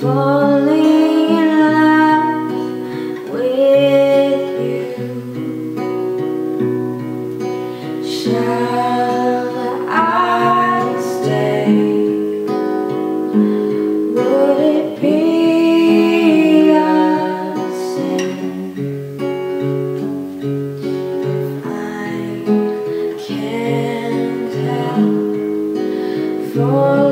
falling in love with you. Shall I stay? Would it be a sin? I can't help falling.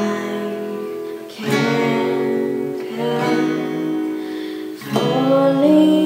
leave.